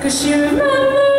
Cause you remember.